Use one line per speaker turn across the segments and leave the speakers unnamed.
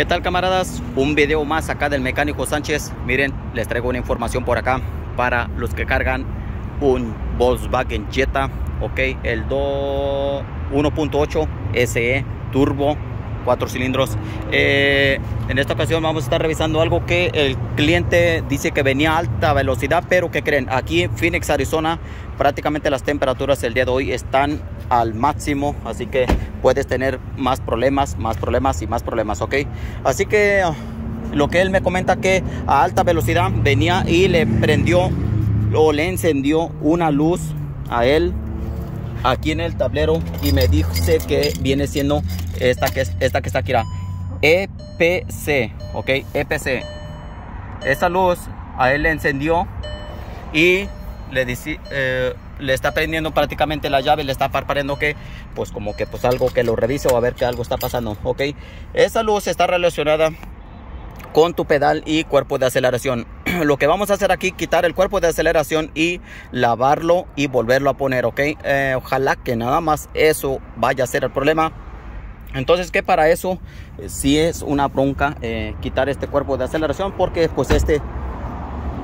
¿Qué tal camaradas? Un video más acá del mecánico Sánchez. Miren, les traigo una información por acá para los que cargan un Volkswagen Jetta, ok, el 1.8 SE Turbo, 4 cilindros. Eh, en esta ocasión vamos a estar revisando algo que el cliente dice que venía a alta velocidad, pero que creen, aquí en Phoenix, Arizona, prácticamente las temperaturas el día de hoy están al máximo, así que puedes tener más problemas, más problemas y más problemas, ¿ok? Así que lo que él me comenta que a alta velocidad venía y le prendió o le encendió una luz a él aquí en el tablero y me dice que viene siendo esta que, esta que está aquí, EPC, ok, EPC. Esa luz a él le encendió y le dice... Eh, le está prendiendo prácticamente la llave, le está parpadeando que, pues como que pues algo que lo revise o a ver que algo está pasando, ok. Esa luz está relacionada con tu pedal y cuerpo de aceleración. Lo que vamos a hacer aquí, quitar el cuerpo de aceleración y lavarlo y volverlo a poner, ok. Eh, ojalá que nada más eso vaya a ser el problema. Entonces que para eso eh, sí es una bronca eh, quitar este cuerpo de aceleración porque pues este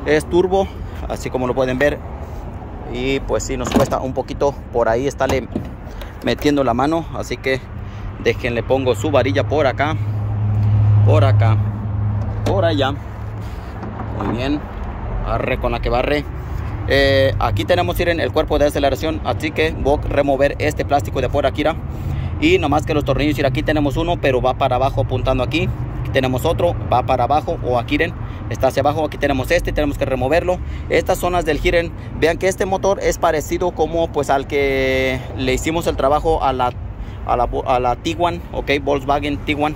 es turbo, así como lo pueden ver y pues si nos cuesta un poquito por ahí estarle metiendo la mano así que déjenle pongo su varilla por acá por acá por allá muy bien. Barre con la que barre. Eh, aquí tenemos el cuerpo de aceleración así que voy a remover este plástico de por aquí y nomás que los tornillos aquí tenemos uno pero va para abajo apuntando aquí. Tenemos otro va para abajo o aquí miren está hacia abajo. Aquí tenemos este tenemos que removerlo. Estas zonas del giren vean que este motor es parecido como pues al que le hicimos el trabajo a la a la, a la Tiguan ok Volkswagen Tiguan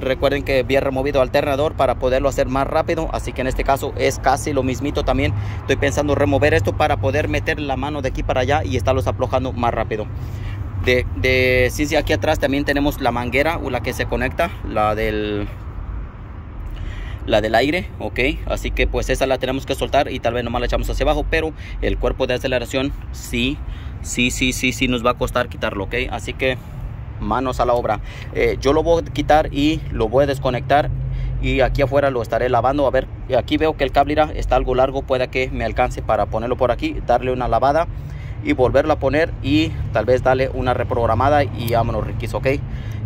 recuerden que había removido alternador para poderlo hacer más rápido así que en este caso es casi lo mismito también. Estoy pensando remover esto para poder meter la mano de aquí para allá y estarlos aflojando más rápido. De, de aquí atrás también tenemos la manguera o la que se conecta la del la del aire, ok, así que pues esa la tenemos que soltar y tal vez nomás la echamos hacia abajo, pero el cuerpo de aceleración sí, sí, sí, sí, sí nos va a costar quitarlo, ok, así que manos a la obra. Eh, yo lo voy a quitar y lo voy a desconectar y aquí afuera lo estaré lavando, a ver, aquí veo que el cable está algo largo, puede que me alcance para ponerlo por aquí, darle una lavada y volverlo a poner y tal vez darle una reprogramada y vámonos riquis, ok.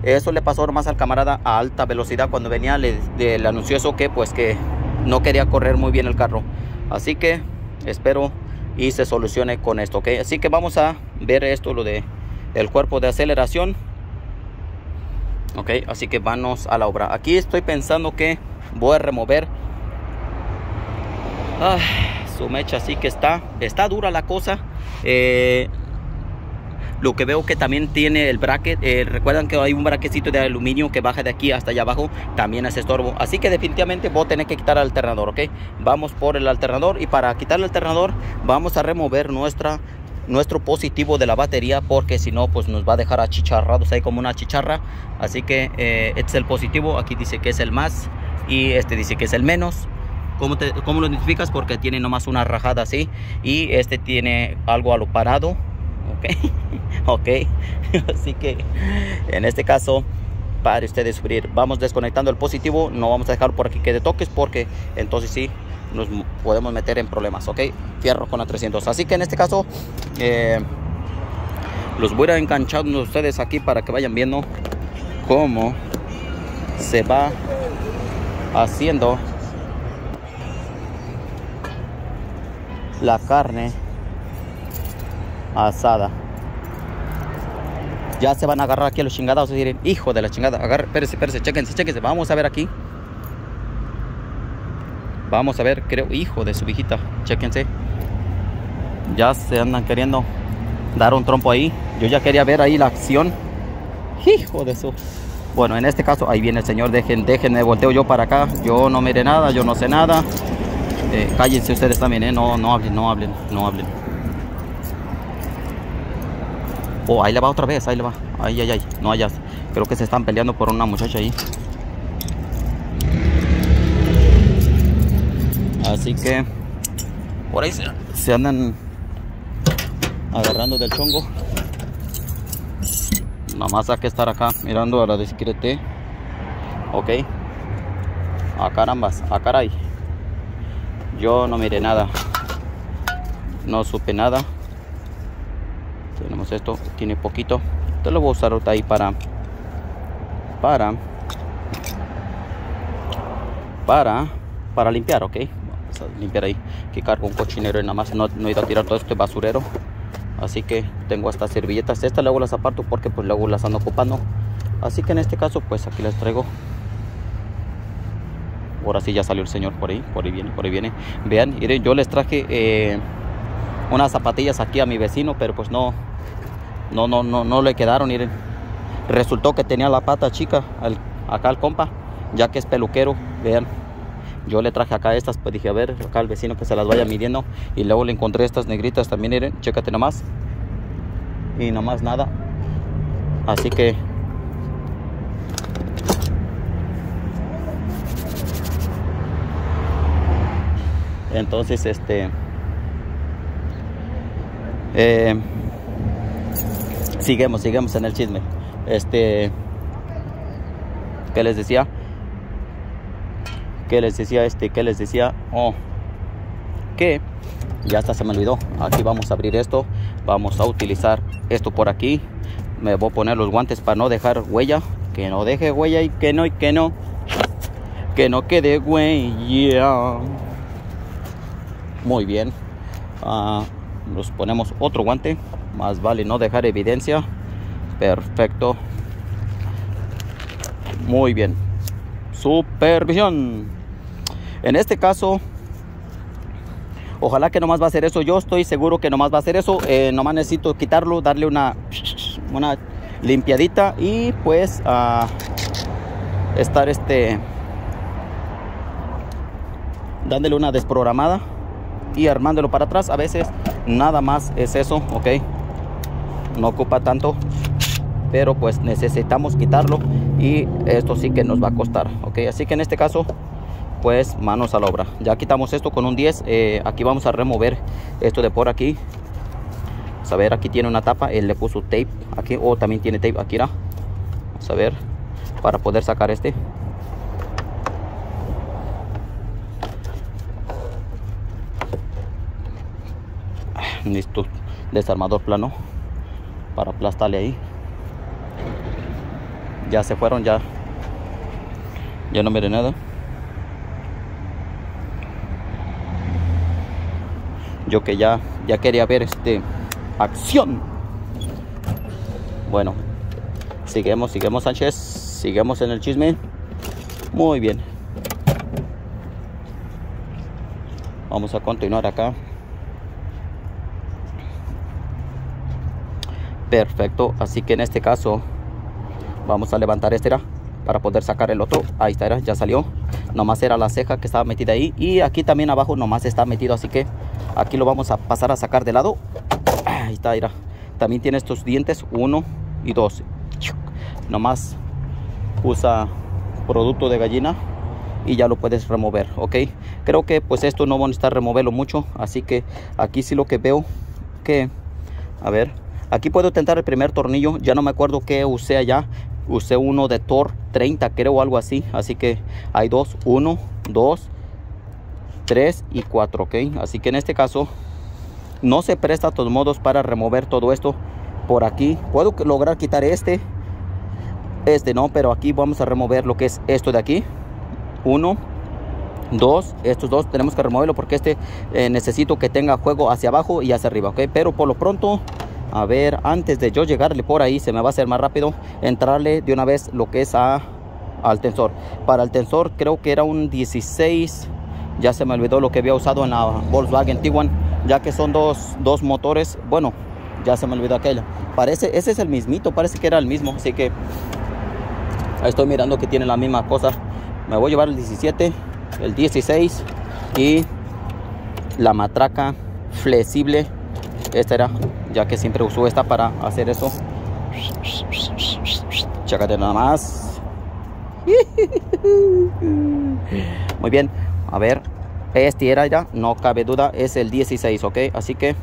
Eso le pasó más al camarada a alta velocidad cuando venía, le, le, anunció eso que pues que no quería correr muy bien el carro. Así que espero y se solucione con esto, ok. Así que vamos a ver esto, lo de el cuerpo de aceleración. Ok, así que vamos a la obra. Aquí estoy pensando que voy a remover ah, su mecha, así que está, está dura la cosa. Eh, lo que veo que también tiene el bracket, eh, recuerdan que hay un braquecito de aluminio que baja de aquí hasta allá abajo, también es estorbo. Así que definitivamente voy a tener que quitar el alternador, ¿ok? Vamos por el alternador y para quitar el alternador vamos a remover nuestra nuestro positivo de la batería porque si no pues nos va a dejar achicharrados ahí como una chicharra. Así que eh, este es el positivo. Aquí dice que es el más y este dice que es el menos. ¿Cómo, te, ¿Cómo, lo identificas? Porque tiene nomás una rajada así y este tiene algo a lo parado. Ok ok. Así que en este caso para ustedes sufrir vamos desconectando el positivo. No vamos a dejar por aquí que de toques porque entonces sí nos podemos meter en problemas ok fierro con la 300 así que en este caso eh, los voy a ir enganchando ustedes aquí para que vayan viendo cómo se va haciendo la carne asada. Ya se van a agarrar aquí a los chingados y decir, hijo de la chingada, agarre, espérense, espérense, chequense, chequense, vamos a ver aquí. Vamos a ver, creo, hijo de su viejita, chequense. Ya se andan queriendo dar un trompo ahí. Yo ya quería ver ahí la acción. Hijo de su... Bueno, en este caso, ahí viene el señor, dejen, déjenme, volteo yo para acá. Yo no mire nada, yo no sé nada. Eh, cállense ustedes también, eh. no, no hablen, no hablen, no hablen. Oh, ahí le va otra vez, ahí le va. Ay, ay, ay. No hayas. Creo que se están peleando por una muchacha ahí. Así que por ahí se, andan agarrando del chongo. Nada más hay que estar acá mirando a la discrete. ok. A ah, carambas. A ah, caray. Yo no miré nada. No supe nada. Tenemos esto. Tiene poquito. Te lo voy a usar ahorita ahí para para para para limpiar ok limpiar ahí que cargo un cochinero y nada más no, no he a tirar todo este basurero. Así que tengo estas servilletas estas luego las aparto porque pues luego las ando ocupando. Así que en este caso pues aquí las traigo. Ahora sí ya salió el señor por ahí por ahí viene por ahí viene. Vean miren yo les traje eh, unas zapatillas aquí a mi vecino pero pues no no no no no le quedaron miren resultó que tenía la pata chica acá el compa ya que es peluquero vean yo le traje acá estas, pues dije, a ver, acá al vecino que se las vaya midiendo. Y luego le encontré estas negritas también, miren, chécate nomás. Y nomás nada. Así que... Entonces, este... Eh, seguimos, seguimos en el chisme. Este... ¿Qué les decía? Que les decía este? que les decía? Oh, que ya hasta se me olvidó. Aquí vamos a abrir esto. Vamos a utilizar esto por aquí. Me voy a poner los guantes para no dejar huella. Que no deje huella y que no, y que no. Que no quede huella. Muy bien. Uh, nos ponemos otro guante. Más vale no dejar evidencia. Perfecto. Muy bien. Supervisión. En este caso, ojalá que nomás va a ser eso. Yo estoy seguro que nomás va a ser eso. Eh, nomás necesito quitarlo, darle una, una limpiadita y pues a estar este dándole una desprogramada y armándolo para atrás. A veces nada más es eso, ok. No ocupa tanto, pero pues necesitamos quitarlo y esto sí que nos va a costar, ok. Así que en este caso pues manos a la obra. Ya quitamos esto con un 10 eh, aquí vamos a remover esto de por aquí. A ver aquí tiene una tapa él le puso tape aquí o también tiene tape aquí vamos a ver para poder sacar este. Listo desarmador plano para aplastarle ahí. Ya se fueron ya ya no mire nada yo que ya, ya quería ver este acción. Bueno, seguimos, seguimos Sánchez, seguimos en el chisme. Muy bien. Vamos a continuar acá. Perfecto, así que en este caso vamos a levantar este para poder sacar el otro. Ahí está, ya salió. Nomás era la ceja que estaba metida ahí y aquí también abajo nomás está metido, así que aquí lo vamos a pasar a sacar de lado. Ahí está mira. También tiene estos dientes uno y dos. Nomás usa producto de gallina y ya lo puedes remover ok creo que pues esto no va a necesitar removerlo mucho así que aquí sí lo que veo que a ver aquí puedo tentar el primer tornillo ya no me acuerdo qué usé allá. Usé uno de Tor 30 creo algo así. Así que hay dos uno dos 3 y 4 ok así que en este caso no se presta a todos modos para remover todo esto por aquí. Puedo lograr quitar este este no pero aquí vamos a remover lo que es esto de aquí. Uno dos estos dos tenemos que removerlo porque este eh, necesito que tenga juego hacia abajo y hacia arriba ok pero por lo pronto a ver antes de yo llegarle por ahí se me va a hacer más rápido entrarle de una vez lo que es a al tensor. Para el tensor creo que era un 16 ya se me olvidó lo que había usado en la Volkswagen Tiguan ya que son dos, dos motores bueno ya se me olvidó aquella parece ese es el mismito parece que era el mismo así que estoy mirando que tiene la misma cosa. Me voy a llevar el 17 el 16 y la matraca flexible. Esta era ya que siempre uso esta para hacer eso. Chécate nada más. Muy bien a ver, este era ya, no cabe duda, es el 16, ¿ok? Así que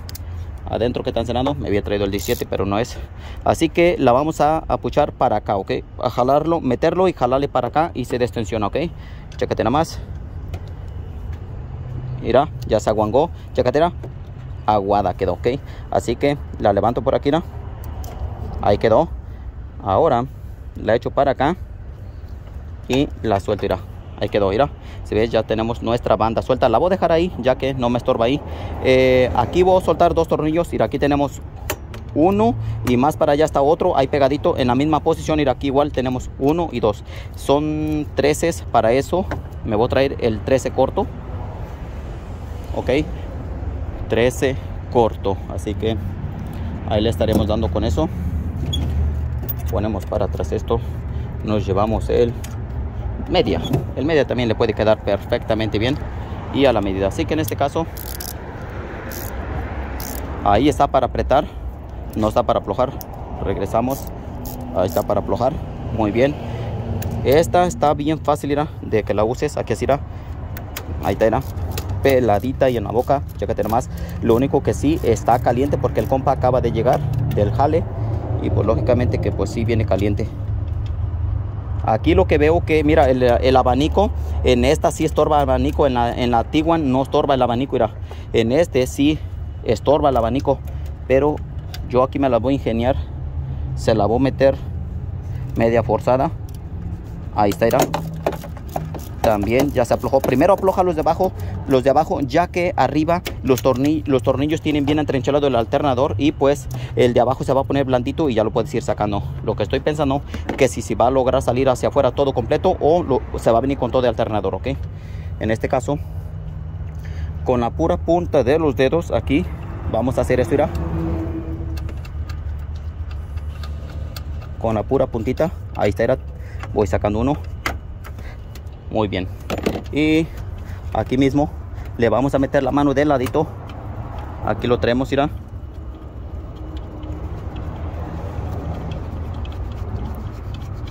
adentro que están cenando me había traído el 17 pero no es. Así que la vamos a apuchar para acá ok a jalarlo meterlo y jalarle para acá y se destensiona ok. Chécate nada más. Mira ya se aguangó. Chécatela aguada quedó ok. Así que la levanto por aquí ¿no? ahí quedó. Ahora la echo para acá y la suelto irá ahí quedó mira. Si ves ya tenemos nuestra banda suelta. La voy a dejar ahí ya que no me estorba ahí. Eh, aquí voy a soltar dos tornillos. Mira aquí tenemos uno y más para allá está otro ahí pegadito en la misma posición. Y aquí igual tenemos uno y dos. Son 13 para eso. Me voy a traer el 13 corto. Ok. 13 corto. Así que ahí le estaremos dando con eso. Ponemos para atrás esto. Nos llevamos el media. El media también le puede quedar perfectamente bien y a la medida. Así que en este caso ahí está para apretar. No está para aflojar. Regresamos. Ahí está para aflojar. Muy bien. Esta está bien fácil de que la uses. Aquí así irá ahí está irá peladita y en la boca. Chécate nomás. Lo único que sí está caliente porque el compa acaba de llegar del jale. Y pues lógicamente que pues sí viene caliente aquí lo que veo que mira el, abanico en esta sí estorba el abanico en la, en la Tiguan no estorba el abanico mira. En este sí estorba el abanico pero yo aquí me la voy a ingeniar se la voy a meter media forzada. Ahí está mira también ya se aflojó. Primero afloja los de abajo los de abajo ya que arriba los, tornillos, los tornillos tienen bien entrenchelado el alternador y pues el de abajo se va a poner blandito y ya lo puedes ir sacando. Lo que estoy pensando que si, si va a lograr salir hacia afuera todo completo o se va a venir con todo el alternador ok en este caso con la pura punta de los dedos aquí vamos a hacer esto mira. Con la pura puntita ahí está voy sacando uno muy bien. Y aquí mismo le vamos a meter la mano del ladito. Aquí lo traemos irá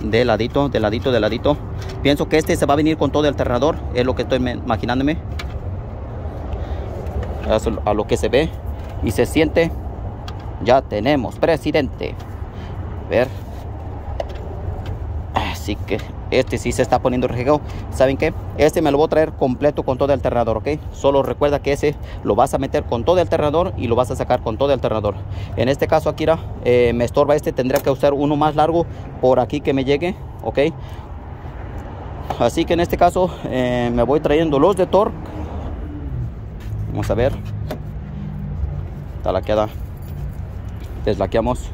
de ladito de ladito de ladito. Pienso que este se va a venir con todo el alternador es lo que estoy imaginándome. A lo que se ve y se siente. Ya tenemos presidente. Ver. Así que este sí se está poniendo regado saben qué este me lo voy a traer completo con todo el alternador ok solo recuerda que ese lo vas a meter con todo el alternador y lo vas a sacar con todo el alternador en este caso aquí eh, me estorba este tendría que usar uno más largo por aquí que me llegue ok así que en este caso eh, me voy trayendo los de torque. Vamos a ver. La queda deslaqueamos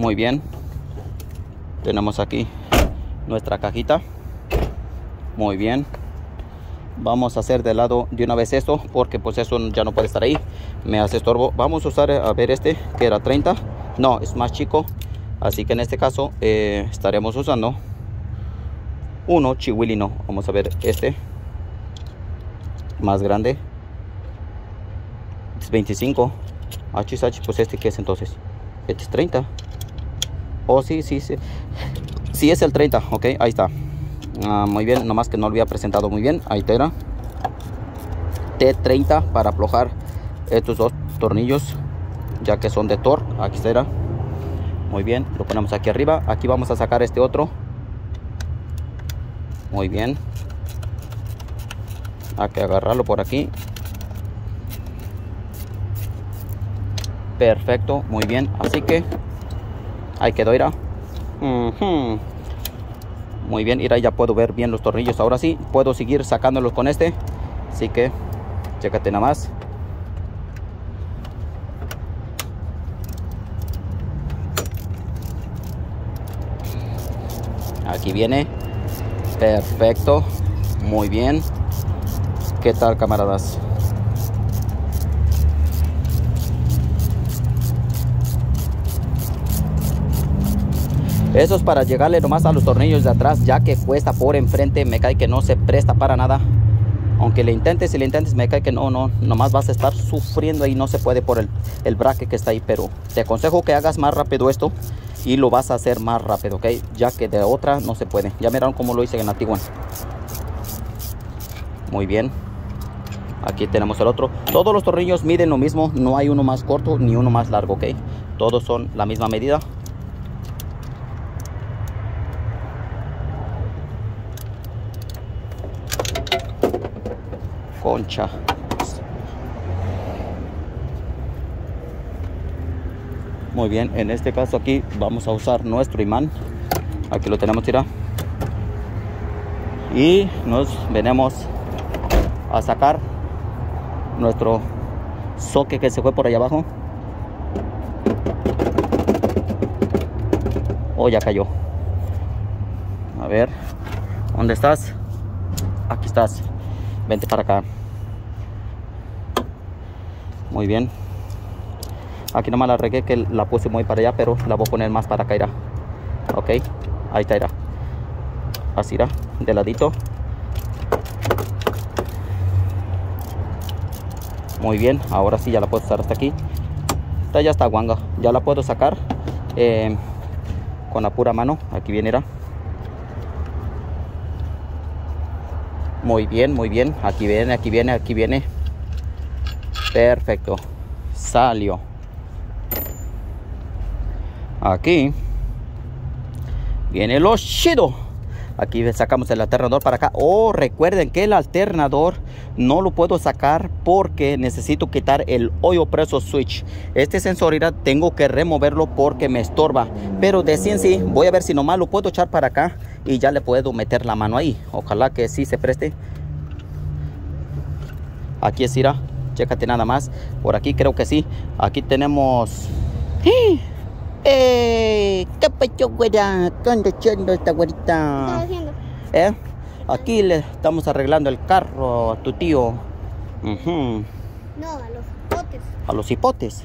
muy bien. Tenemos aquí nuestra cajita. Muy bien. Vamos a hacer de lado de una vez esto porque pues eso ya no puede estar ahí. Me hace estorbo. Vamos a usar a ver este que era 30 no es más chico. Así que en este caso eh, estaremos usando uno chihuilino. Vamos a ver este. Más grande. Es 25 HSH pues este que es entonces. Este es 30 Oh, sí, sí, sí. Sí es el 30, ok, ahí está. Ah, muy bien, nomás que no lo había presentado muy bien. Ahí está. T30 para aflojar estos dos tornillos, ya que son de Thor. Aquí está. Muy bien, lo ponemos aquí arriba. Aquí vamos a sacar este otro. Muy bien. Hay que agarrarlo por aquí. Perfecto, muy bien. Así que Ahí quedó, irá. Muy bien, irá, ya puedo ver bien los tornillos. Ahora sí, puedo seguir sacándolos con este. Así que, chécate nada más. Aquí viene. Perfecto. Muy bien. ¿Qué tal, camaradas? Eso es para llegarle nomás a los tornillos de atrás, ya que cuesta por enfrente, me cae que no se presta para nada. Aunque le intentes y le intentes, me cae que no, no, nomás vas a estar sufriendo y no se puede por el, el braque que está ahí. Pero te aconsejo que hagas más rápido esto y lo vas a hacer más rápido, ¿ok? Ya que de otra no se puede. Ya miraron cómo lo hice en Tiguan. Muy bien. aquí tenemos el otro todos los tornillos miden lo mismo no hay uno más corto ni uno más largo ok todos son la misma medida concha. Muy bien en este caso aquí vamos a usar nuestro imán. Aquí lo tenemos tira y nos venimos a sacar nuestro soque que se fue por allá abajo. Oh ya cayó. A ver dónde estás aquí estás vente para acá. Muy bien. Aquí nomás la regué que la puse muy para allá pero la voy a poner más para acá ok ahí está irá. Así de ladito. Muy bien ahora sí ya la puedo usar hasta aquí. Esta ya está guanga ya la puedo sacar eh, con la pura mano. Aquí viene muy bien muy bien. Aquí viene aquí viene aquí viene. Perfecto. Salió. Aquí. Viene lo chido aquí sacamos el alternador para acá. Oh recuerden que el alternador no lo puedo sacar porque necesito quitar el hoyo preso switch. Este sensor tengo que removerlo porque me estorba. Pero de sí sí voy a ver si nomás lo puedo echar para acá y ya le puedo meter la mano ahí ojalá que sí se preste aquí es ira chécate nada más por aquí creo que sí aquí tenemos ¡Eh! ¿Qué pecho, güera? ¿Qué anda echando esta güerita?
¿Qué haciendo?
¿Eh? Aquí le estamos arreglando el carro a tu tío.
No, a los potes.
A los hipotes.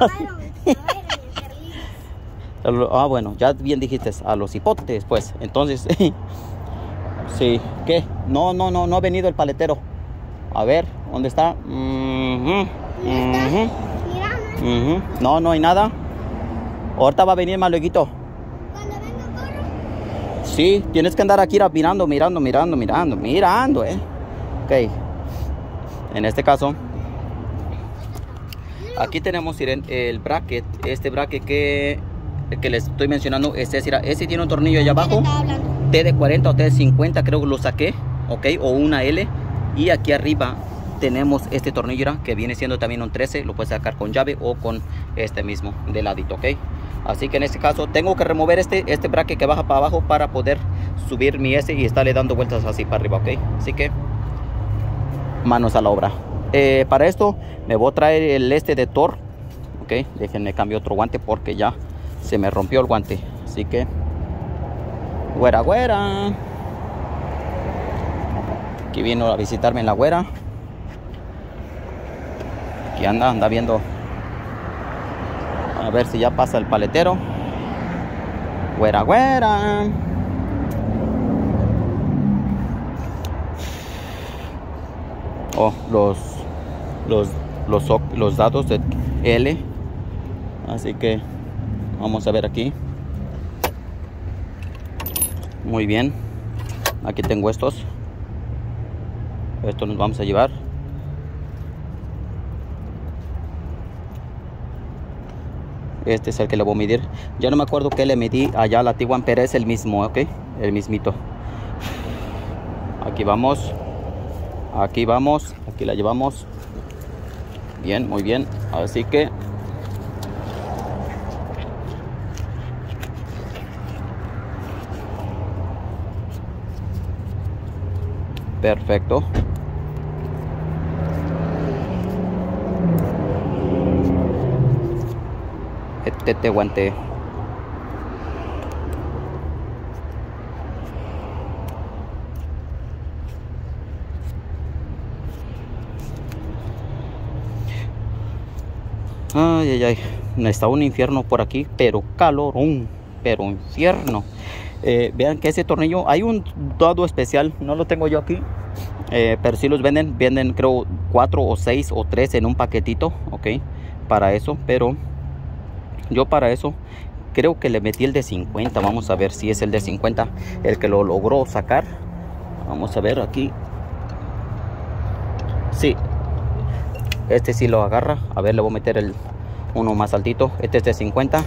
A a y a Carlitos.
A lo- Ah, bueno, ya bien dijiste, a los hipotes, pues. Entonces, sí. ¿Qué? No, no, no, no ha venido el paletero. A ver, ¿dónde está? Ujú,
Mira, ¿no?
ujú. No, no hay nada. Ahorita va a venir más luego.
Cuando venga
Sí, tienes que andar aquí ra- mirando, mirando, mirando, mirando, mirando, eh. Ok. En este caso, aquí tenemos el bracket. Este bracket que, que les estoy mencionando, es, ese tiene un tornillo allá
¿quién
abajo. T de 40 o T de 50, creo que lo saqué, ok, o una L. Y aquí arriba tenemos este tornillo que viene siendo también un 13, lo puedes sacar con llave o con este mismo de ladito, ok. Así que en este caso tengo que remover este, este bracket que baja para abajo para poder subir mi S y estarle dando vueltas así para arriba, ok. Así que manos a la obra. Eh, para esto me voy a traer el este de Thor, ok. Déjenme cambio otro guante porque ya se me rompió el guante, así que Güera, güera. Aquí vino a visitarme en la güera. Aquí anda, anda viendo. A ver si ya pasa el paletero. Güera, güera. Oh, los, los, los, los dados de L. Así que vamos a ver aquí. Muy bien. Aquí tengo estos. Estos nos vamos a llevar. Este es el que le voy a medir. Ya no me acuerdo qué le medí allá a la Tiguan, pero es el mismo, ¿ok? El mismito. Aquí vamos. Aquí vamos. Aquí la llevamos. Bien, muy bien. Así que perfecto. Este te guante. Ay, ay, ay. Está un infierno por aquí, pero calorón, pero infierno. Eh, vean que ese tornillo, hay un dado especial, no lo tengo yo aquí, eh, pero si los venden, venden creo 4 o 6 o 3 en un paquetito, ok, para eso, pero yo para eso creo que le metí el de 50, vamos a ver si es el de 50 el que lo logró sacar, vamos a ver aquí. Sí. Este sí lo agarra. A ver, le voy a meter el uno más altito. Este es de 50.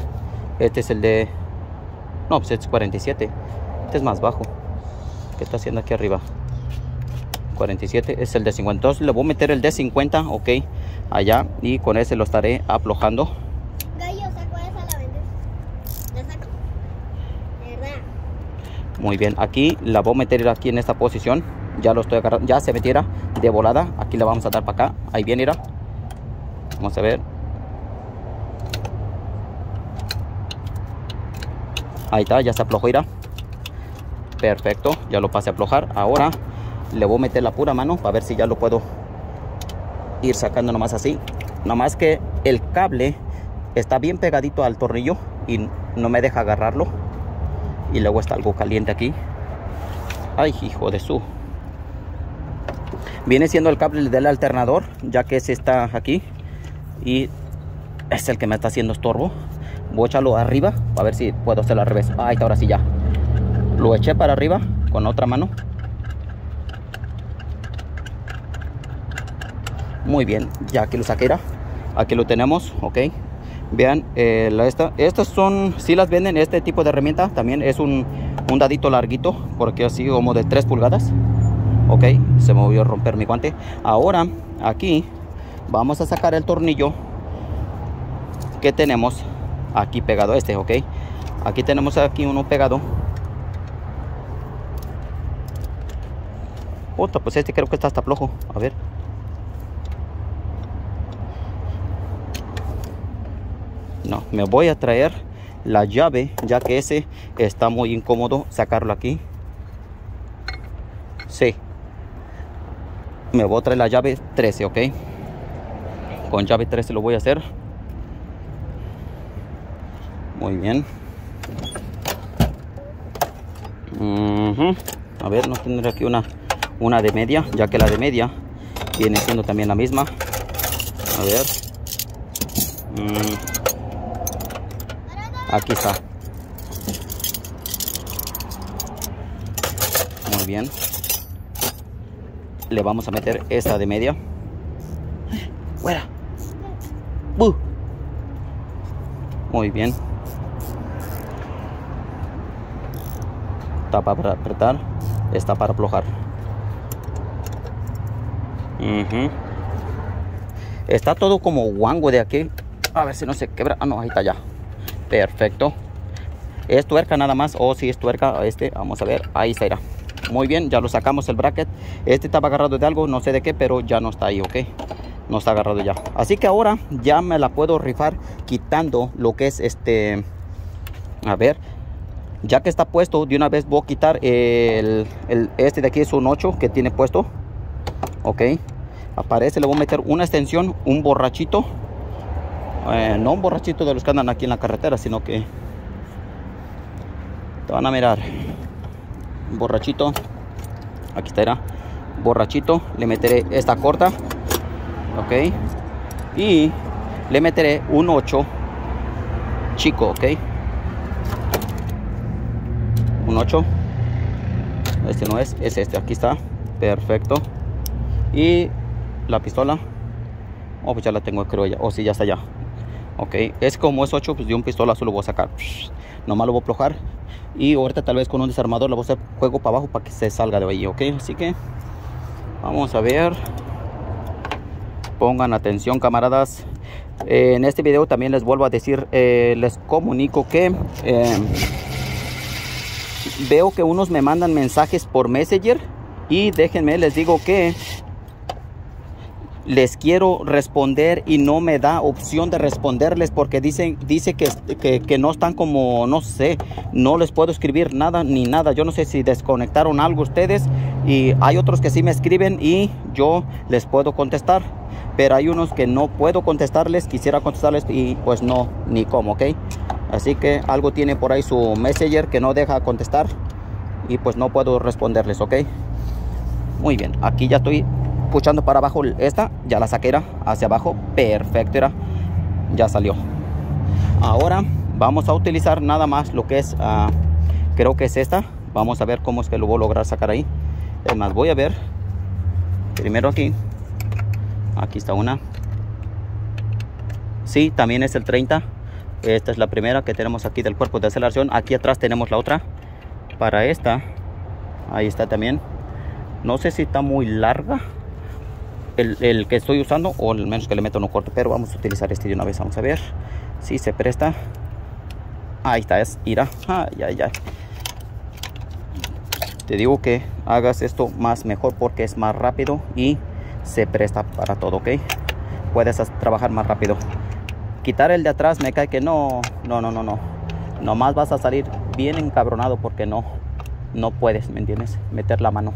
Este es el de... No, pues este es 47. Este es más bajo. ¿Qué está haciendo aquí arriba? 47 es el de 50. Entonces le voy a meter el de 50, ok, allá. Y con ese lo estaré aflojando.
Gallo, saco esa, la vendes. La saco. Verdad.
Muy bien, aquí la voy a meter aquí en esta posición. Ya lo estoy agarrando, ya se metiera de volada. Aquí la vamos a dar para acá. Ahí viene, irá. Vamos a ver. Ahí está, ya se aflojó, irá. Perfecto, ya lo pasé a aflojar. Ahora le voy a meter la pura mano para ver si ya lo puedo ir sacando nomás así. Nomás que el cable está bien pegadito al tornillo y no me deja agarrarlo. Y luego está algo caliente aquí. Ay, hijo de su. Viene siendo el cable del alternador, ya que ese está aquí. Y es el que me está haciendo estorbo. Voy a echarlo arriba, a ver si puedo hacerlo al revés. Ahí está, ahora sí ya. Lo eché para arriba con otra mano. Muy bien, ya aquí lo saqué. Aquí lo tenemos, ok. Vean, eh, esta, estas son, si las venden, este tipo de herramienta también es un, un dadito larguito, porque así como de 3 pulgadas. Ok, se me volvió a romper mi guante. Ahora, aquí vamos a sacar el tornillo que tenemos aquí pegado este, ok. Aquí tenemos aquí uno pegado. Otra, pues este creo que está hasta flojo. A ver. No, me voy a traer la llave, ya que ese está muy incómodo sacarlo aquí. Sí. Me voy a traer la llave 13, ¿ok? Con llave 13 lo voy a hacer. Muy bien. A ver, no tendré aquí una, una de media, ya que la de media viene siendo también la misma. A ver. Mm. Aquí está. Muy bien. Le vamos a meter esta de media. Fuera. ¡Bu! Muy bien. Está para apretar. Está para aflojar. Ujú. Está todo como guango de aquí. A ver si no se quebra. Ah, no, ahí está ya. Perfecto. Es tuerca nada más. O si es tuerca, este, vamos a ver. Ahí está. Muy bien, ya lo sacamos el bracket. Este estaba agarrado de algo, no sé de qué, pero ya no está ahí, ok. No está agarrado ya. Así que ahora ya me la puedo rifar quitando lo que es este. A ver. Ya que está puesto, de una vez voy a quitar el, este de aquí es un 8 que tiene puesto. Ok. Aparece, le voy a meter una extensión, un borrachito. Eh, no un borrachito de los que andan aquí en la carretera, sino que te van a mirar. Borrachito. Aquí estará. Borrachito. Le meteré esta corta. Ok. Y le meteré un 8 chico, ok. Un 8. Este no es, es este. Aquí está. Perfecto. Y la pistola. Oh, pues ya la tengo, creo ya. Oh, sí, ya está ya. Ok, es como es 8, pues de un pistola solo voy a sacar. Nomás lo voy a aflojar. Y ahorita tal vez con un desarmador le voy a hacer juego para abajo para que se salga de ahí, ok. Así que vamos a ver. Pongan atención, camaradas. Eh, en este video también les vuelvo a decir, eh, les comunico que eh, veo que unos me mandan mensajes por Messenger y déjenme, les digo que les quiero responder y no me da opción de responderles porque dicen dice que, que, que no están como no sé no les puedo escribir nada ni nada. Yo no sé si desconectaron algo ustedes y hay otros que sí me escriben y yo les puedo contestar pero hay unos que no puedo contestarles quisiera contestarles y pues no ni cómo ok así que algo tiene por ahí su messenger que no deja contestar y pues no puedo responderles ok muy bien aquí ya estoy puchando para abajo esta, ya la saqué hacia abajo, perfecto era, ya salió. Ahora vamos a utilizar nada más lo que es, ah, creo que es esta, vamos a ver cómo es que lo voy a lograr sacar ahí. Es más, voy a ver, primero aquí, Aquí está una. Sí, también es el 30. Esta es la primera que tenemos aquí del cuerpo de aceleración. Aquí atrás tenemos la otra. Para esta, ahí está también. No sé si está muy larga el, que estoy usando o al menos que le meto un corto. Pero vamos a utilizar este de una vez. Vamos a ver si se presta. Ahí está, es ira. Ay, ay. Te digo que hagas esto más mejor porque es más rápido y se presta para todo, ¿ok? Puedes trabajar más rápido. Quitar el de atrás me cae que no, no, no, no, no. Nomás vas a salir bien encabronado porque no, no puedes, ¿me entiendes? Meter la mano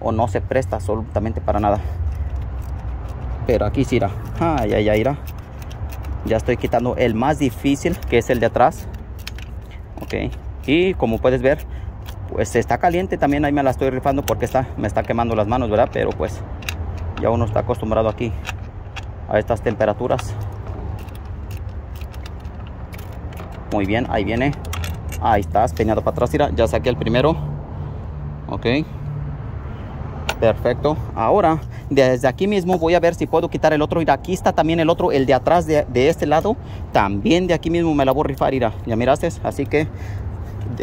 o no se presta absolutamente para nada. Pero aquí sí irá. Ay, ay, ay, irá. Ya estoy quitando el más difícil que es el de atrás. Ok. Y como puedes ver, pues está caliente también. Ahí me la estoy rifando porque está, me está quemando las manos, ¿verdad? Pero pues ya uno está acostumbrado aquí a estas temperaturas. Muy bien, ahí viene. Ahí está, peñado para atrás. Mira, ya saqué el primero. Ok. Perfecto. Ahora, desde aquí mismo voy a ver si puedo quitar el otro. Mira, aquí está también el otro, el de atrás de, este lado. También de aquí mismo me la voy a rifar. Ya miraste. Así que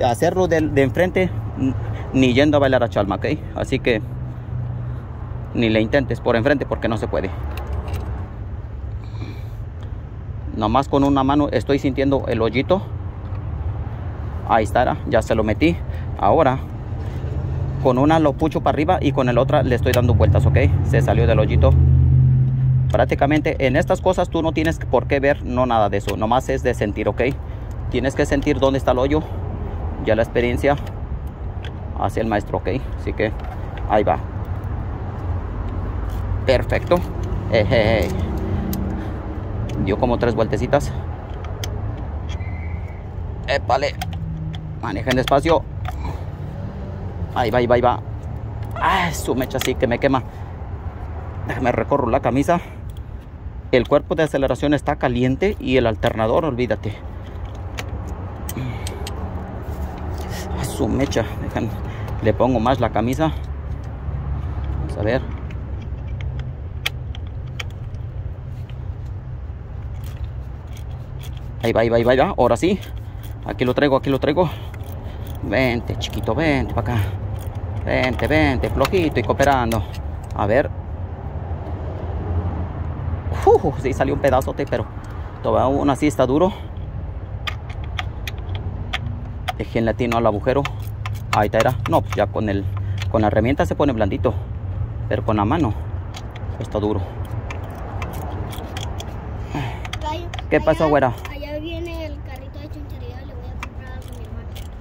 hacerlo de, de enfrente, ni yendo a bailar a chalma, ¿ok? Así que ni le intentes por enfrente porque no se puede. Nomás con una mano estoy sintiendo el hoyito. Ahí está, ya se lo metí. Ahora con una lo pucho para arriba y con el otra le estoy dando vueltas, ¿ok? Se salió del hoyito. Prácticamente en estas cosas tú no tienes por qué ver, no nada de eso. Nomás es de sentir, ¿ok? Tienes que sentir dónde está el hoyo. Ya la experiencia hacia el maestro, ¿ok? Así que ahí va. Perfecto. Dio como tres vueltecitas. Épale. Manejen despacio. Ahí va, ahí va, ahí va. Ah, su mecha sí que me quema. Déjame recorro la camisa. El cuerpo de aceleración está caliente y el alternador, olvídate. Ah, su mecha. le pongo más la camisa. Vamos a ver. Ahí va, ahí va, ahí va, Ahora sí. Aquí lo traigo, aquí lo traigo. Vente, chiquito, vente para acá. Vente, vente, flojito y cooperando. A ver. Uf, sí salió un pedazote, pero todavía aún así está duro. Dejé el latino al agujero. Ahí está, era. No, pues ya con el con la herramienta se pone blandito. Pero con la mano está duro. ¿Qué pasó, güera?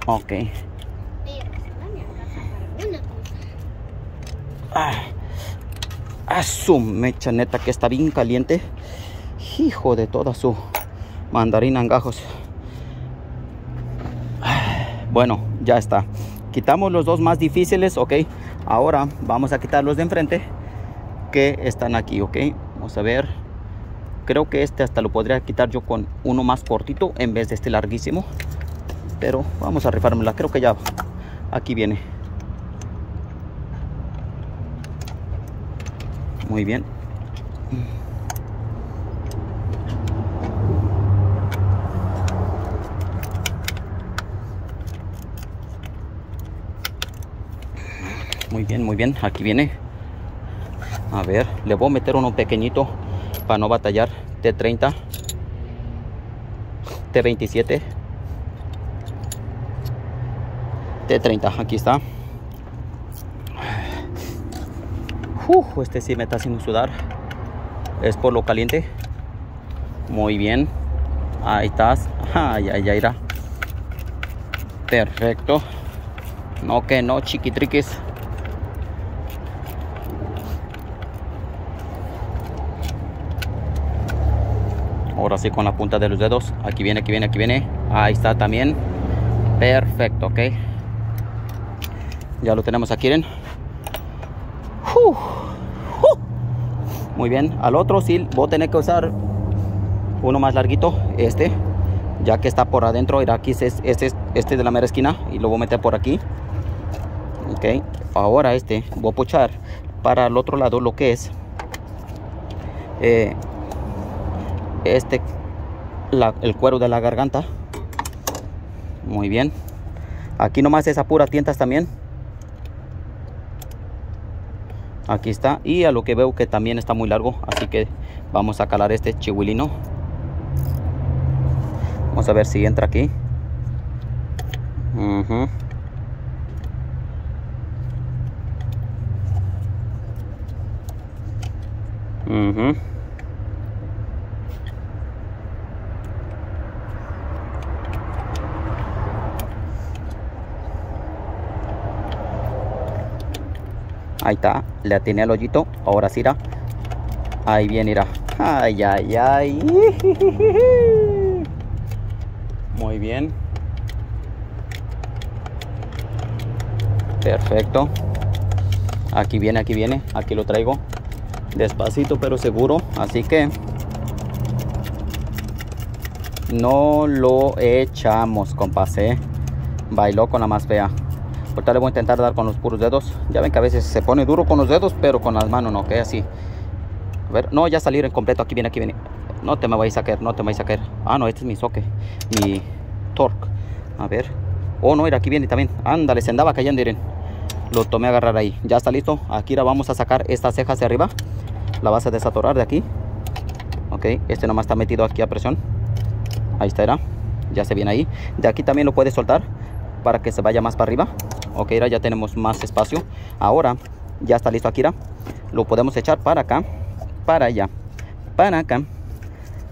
Ok. Ah, ah, su mecha neta que está bien caliente. Hijo de toda su mandarina en gajos. Ah, bueno, ya está. Quitamos los dos más difíciles, ok. Ahora vamos a quitar los de enfrente que están aquí, ok. Vamos a ver. Creo que este hasta lo podría quitar yo con uno más cortito en vez de este larguísimo pero vamos a rifármela creo que ya aquí viene. Muy bien. Muy bien muy bien aquí viene. A ver le voy a meter uno pequeñito para no batallar. T30 T27 30 aquí está. este sí me está haciendo sudar. Es por lo caliente. Muy bien. Ahí estás. Ay, ay, ay, irá. Perfecto. No que no, chiquitriques. Ahora sí con la punta de los dedos. Aquí viene, aquí viene, aquí viene. Ahí está también. Perfecto, ok. Ya lo tenemos aquí, miren. Muy bien, al otro sí voy a tener que usar uno más larguito, este, ya que está por adentro. Mira, aquí es este, este de la mera esquina y lo voy a meter por aquí. Ok, ahora este voy a puchar para el otro lado lo que es eh, este el cuero de la garganta muy bien aquí nomás es a pura tientas también aquí está. Y a lo que veo que también está muy largo así que vamos a calar este chihuilino. Vamos a ver si entra aquí. Uh Ahí está, le atiné el hoyito. Ahora sí irá. Ahí viene, irá. Ay, ay, ay. Muy bien. Perfecto. Aquí viene, aquí viene. Aquí lo traigo. Despacito pero seguro. Así que no lo echamos, compase. Bailó con la más fea. Ahorita le voy a intentar dar con los puros dedos. Ya ven que a veces se pone duro con los dedos, pero con las manos no, que así. A ver, no, ya salir en completo. Aquí viene, aquí viene. No te me vais a caer, no te me vais a caer. Ah, no, este es mi soque, mi torque. A ver. Oh, no, mira, aquí viene también. Ándale, se andaba cayendo, miren. Lo tomé a agarrar ahí. Ya está listo. Aquí ahora vamos a sacar esta ceja hacia arriba. La vas a desatorar de aquí. Ok, este nomás está metido aquí a presión. Ahí está, era. Ya se viene ahí. De aquí también lo puedes soltar para que se vaya más para arriba. Ok ya tenemos más espacio. Ahora ya está listo Akira. Lo podemos echar para acá para allá para acá.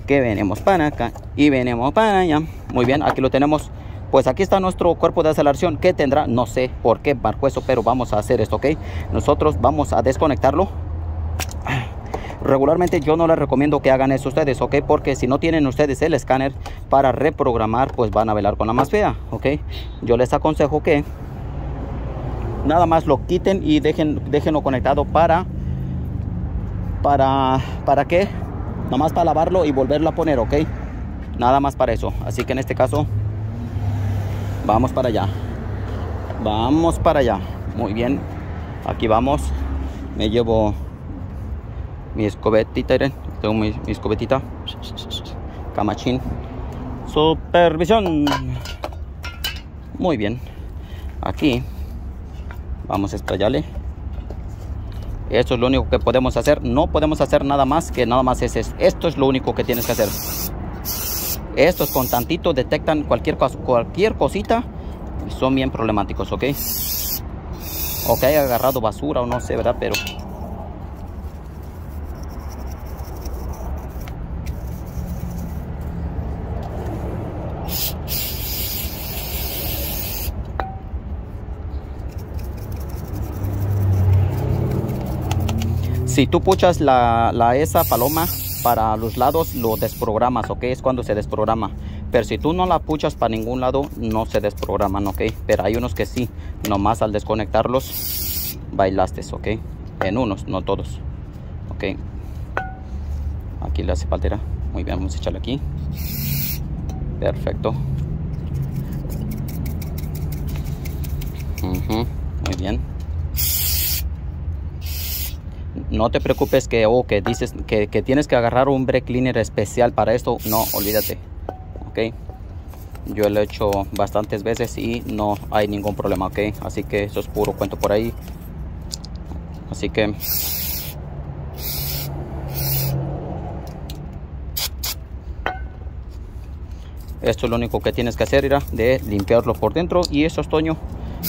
Que venimos para acá y venimos para allá. Muy bien aquí lo tenemos. Pues aquí está nuestro cuerpo de aceleración. Que tendrá no sé por qué marco eso pero vamos a hacer esto ok. Nosotros vamos a desconectarlo regularmente yo no les recomiendo que hagan eso ustedes, ok, porque si no tienen ustedes el escáner para reprogramar, pues van a velar con la más fea, ok. Yo les aconsejo que nada más lo quiten y dejen, déjenlo conectado para, para, ¿para qué? Nada más para lavarlo y volverlo a poner, ¿ok? Nada más para eso. Así que en este caso, vamos para allá. Vamos para allá. Muy bien. Aquí vamos. Me llevo mi escobetita, miren. Tengo mi, escobetita. Camachín. Supervisión. Muy bien. Aquí vamos a estallarle esto es lo único que podemos hacer no podemos hacer nada más que nada más es esto es lo único que tienes que hacer estos con tantito detectan cualquier cualquier cosita y son bien problemáticos ok o que haya agarrado basura o no sé verdad pero Si tú puchas la, esa paloma para los lados, lo desprogramas, ¿ok? Es cuando se desprograma. Pero si tú no la puchas para ningún lado, no se desprograman, ¿ok? Pero hay unos que sí, nomás al desconectarlos, bailaste, ¿ok? En unos, no todos, ¿ok? Aquí le hace muy bien, vamos a echarle aquí. Perfecto. muy bien no te preocupes que, o que dices que, tienes que agarrar un brake cleaner especial para esto. No, olvídate. Ok. Yo lo he hecho bastantes veces y no hay ningún problema, ok. Así que eso es puro cuento por ahí. Así que... Esto es lo único que tienes que hacer, era de limpiarlo por dentro y eso es toño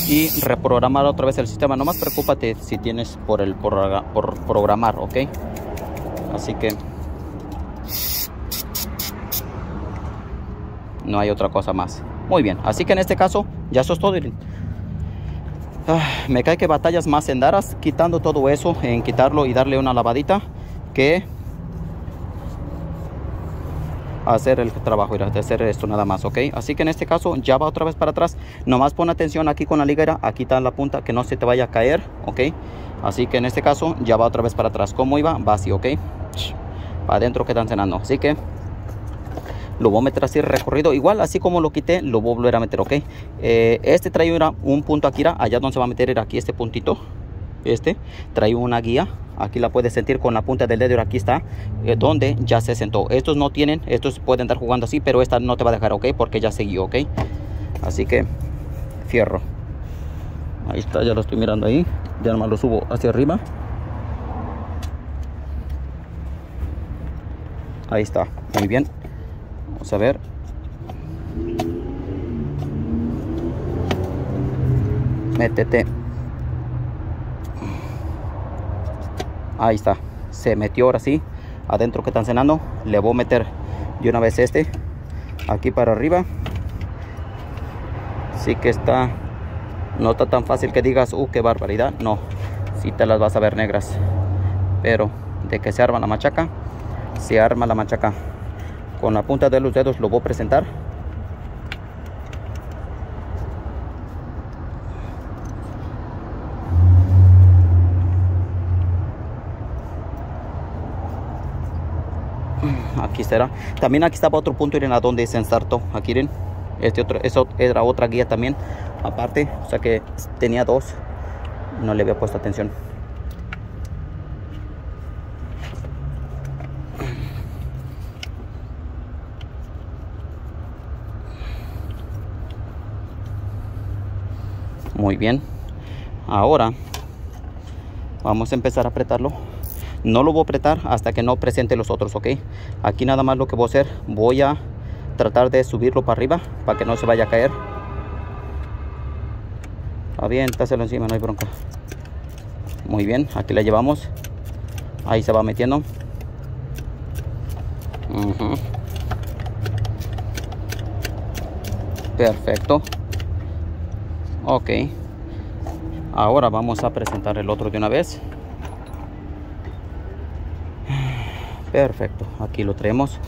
y reprogramar otra vez el sistema. No más preocúpate si tienes por el por programar, ¿ok? Así que no hay otra cosa más. Muy bien, así que en este caso ya eso es todo. Ah, me cae que batallas más en daras quitando todo eso, en quitarlo y darle una lavadita que hacer el trabajo y hacer esto nada más, ¿ok? Así que en este caso ya va otra vez para atrás. Nomás pon atención aquí con la liguera, aquí está la punta, que no se te vaya a caer, ¿ok? Así que en este caso ya va otra vez para atrás. ¿Cómo iba? Va así, ¿ok? Para adentro quedan cenando. Así que lo voy a meter así recorrido. Igual, así como lo quité, lo voy a volver a meter, ¿ok? Eh, este trae un punto aquí, allá donde se va a meter era aquí este puntito. Este trae una guía. Aquí la puedes sentir con la punta del dedo aquí está eh, donde ya se sentó. Estos no tienen estos pueden estar jugando así pero esta no te va a dejar ok porque ya siguió ok así que fierro. Ahí está ya lo estoy mirando ahí. Ya nomás lo subo hacia arriba. Ahí está muy bien. Vamos a ver. Métete ahí está. Se metió ahora sí adentro que están cenando. Le voy a meter de una vez este aquí para arriba. Sí que está no está tan fácil que digas uh qué barbaridad no si te las vas a ver negras. Pero de que se arma la machaca se arma la machaca. Con la punta de los dedos lo voy a presentar también aquí estaba otro punto miren a donde se ensartó. Aquí miren este otro eso era otra guía también aparte o sea que tenía dos no le había puesto atención. Muy bien. Ahora vamos a empezar a apretarlo no lo voy a apretar hasta que no presente los otros ok aquí nada más lo que voy a hacer voy a tratar de subirlo para arriba para que no se vaya a caer. Aviéntaselo encima no hay bronca. Muy bien aquí la llevamos. Ahí se va metiendo. Perfecto. Ok. Ahora vamos a presentar el otro de una vez perfecto aquí lo traemos.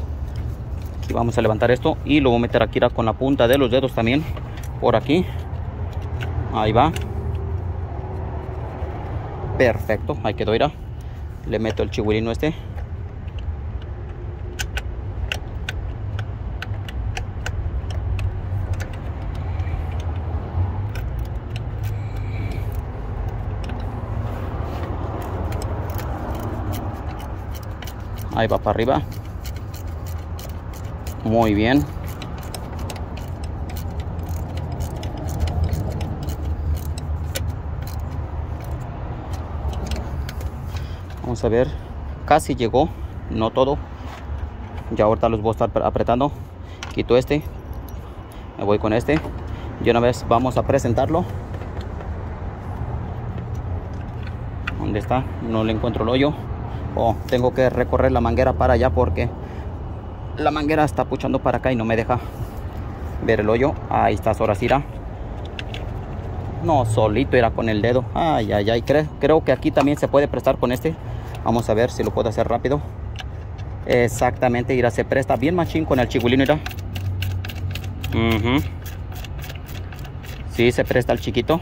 Aquí vamos a levantar esto y lo voy a meter aquí con la punta de los dedos también por aquí. Ahí va. Perfecto ahí quedó irá le meto el chihuilino este ahí va para arriba. Muy bien. Vamos a ver. Casi llegó. No todo. Ya ahorita los voy a estar apretando. Quito este. Me voy con este. Y una vez vamos a presentarlo. ¿dónde está? no le encuentro el hoyo oh, tengo que recorrer la manguera para allá porque la manguera está puchando para acá y no me deja ver el hoyo. Ahí está Soracira. No solito era con el dedo. Ay ay ay creo, creo que aquí también se puede prestar con este. Vamos a ver si lo puedo hacer rápido. Exactamente irá se presta bien machín con el chigulino irá uh sí se presta el chiquito.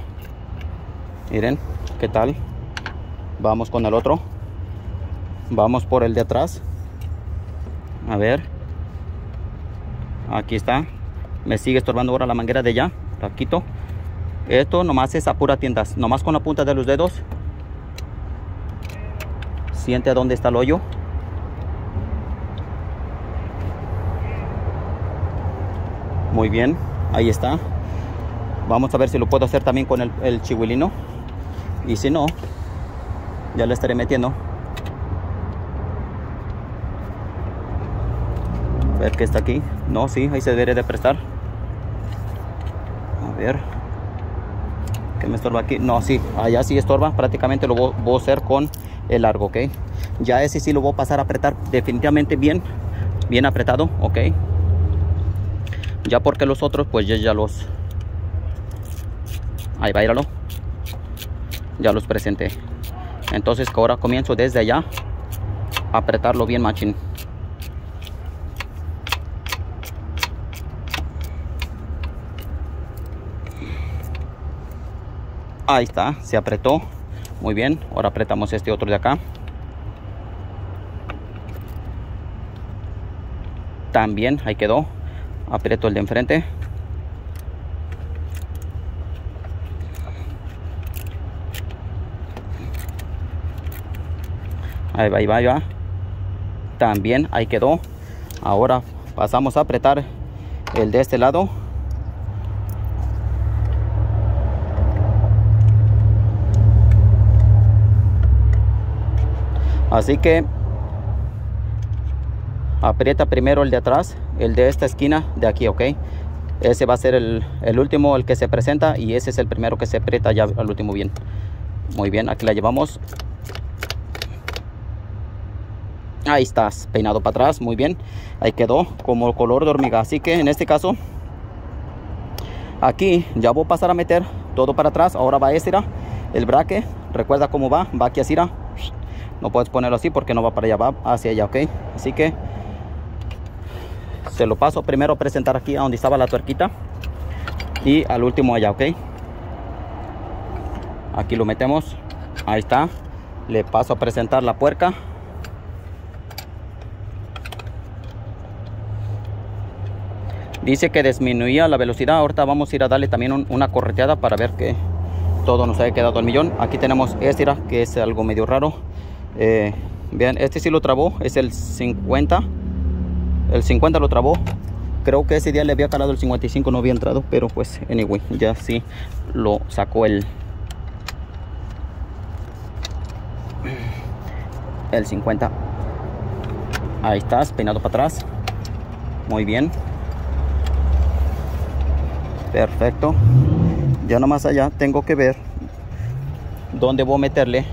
Miren qué tal vamos con el otro vamos por el de atrás. A ver. Aquí está. Me sigue estorbando ahora la manguera de allá. La quito esto nomás es a pura tiendas nomás con la punta de los dedos. Siente a dónde está el hoyo. Muy bien. Ahí está. Vamos a ver si lo puedo hacer también con el, el y si no ya le estaré metiendo ver qué está aquí. No, sí, ahí se debería de prestar. A ver. ¿qué me estorba aquí? no, sí, allá sí estorba. Prácticamente lo voy, voy a hacer con el largo, ok ya ese sí lo voy a pasar a apretar definitivamente bien bien apretado, ok ya porque los otros pues ya, ya los ahí va, íralo ya los presenté. Entonces ahora comienzo desde allá a apretarlo bien machín ahí está se apretó muy bien ahora apretamos este otro de acá también ahí quedó aprieto el de enfrente Ahí va, ahí va, ahí va. También ahí quedó. Ahora pasamos a apretar el de este lado. Así que aprieta primero el de atrás, el de esta esquina de aquí, ok. Ese va a ser el, último, el que se presenta y ese es el primero que se aprieta ya al último bien. Muy bien, aquí la llevamos. Ahí estás, peinado para atrás, muy bien. Ahí quedó como color de hormiga. Así que en este caso, aquí ya voy a pasar a meter todo para atrás. Ahora va este, el braque. Recuerda cómo va, va aquí así, no puedes ponerlo así porque no va para allá, va hacia allá, ok. Así que se lo paso primero a presentar aquí a donde estaba la tuerquita y al último allá, ok. Aquí lo metemos, ahí está. Le paso a presentar la puerca. Dice que disminuía la velocidad. Ahorita vamos a ir a darle también un, una correteada para ver que todo nos haya quedado al millón. Aquí tenemos este, que es algo medio raro. Eh, vean, este sí lo trabó, es el 50. El 50 lo trabó. Creo que ese día le había calado el 55, no había entrado, pero pues, anyway, ya sí lo sacó el, el 50. Ahí estás, peinado para atrás. Muy bien. Perfecto. Ya nomás allá tengo que ver dónde voy a meterle